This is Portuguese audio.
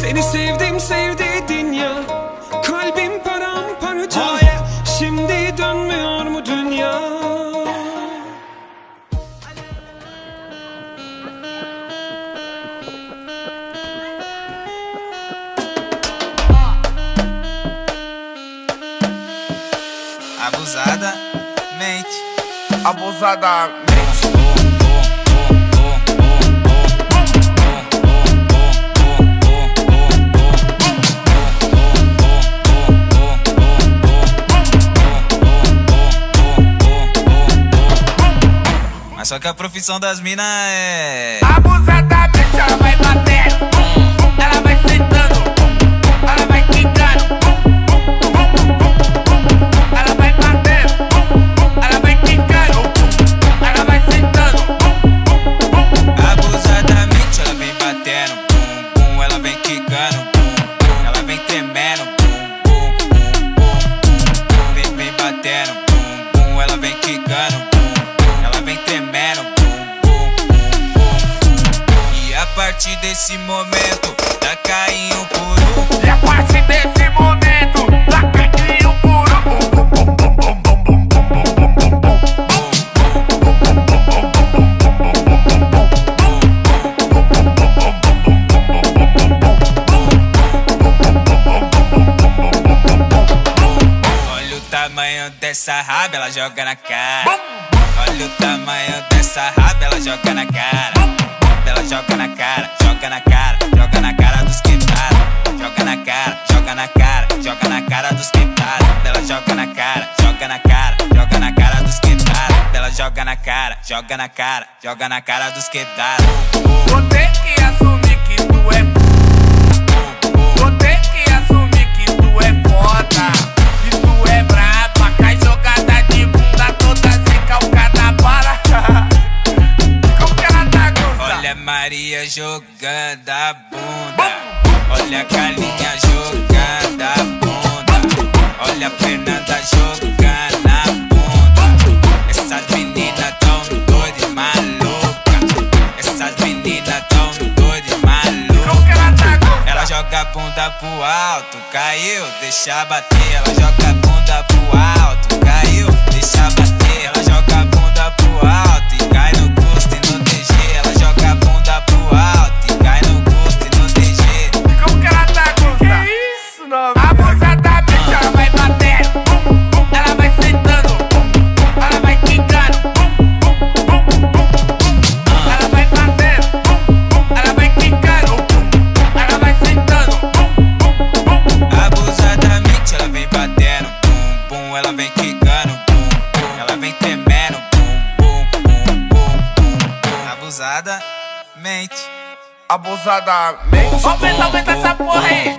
Seni sevdim sevdi ya Kalbim paramparça. Şimdi dönmüyor mu dünya? Abusada mente Abusada Mas só que a profissão das minas é. Abusadamente ela vai bater Ela vai sentando Ela vai quicando Ela vai batendo Ela vai quicando Ela vai sentando Abusadamente ela vem batendo. Bum, bum, ela vem quicando. Bum, bum, ela vem tremendo. Bum, bum, bum, bum, bum. Vem, vem batendo. E a partir desse momento, tá caindo por um. A partir desse momento Lá cai o puro Olha o tamanho dessa raba, ela joga na cara. Olha o tamanho dessa raba, ela joga na cara. Joga na cara, joga na cara dos quebrados. Vou ter que assumir que tu é Vou ter que assumir que tu é foda Que tu é braba Cai jogada de bunda toda recalcada para Como que ela tá? Olha a Maria jogando a bunda. Olha a Carlinha jogando a bunda. Olha a Fernanda jogando joga a bunda pro alto, caiu, deixa bater. Ela joga a bunda pro alto, caiu, deixa bater. Abusadamente. Abusadamente Aumenta, aumenta essa porra aí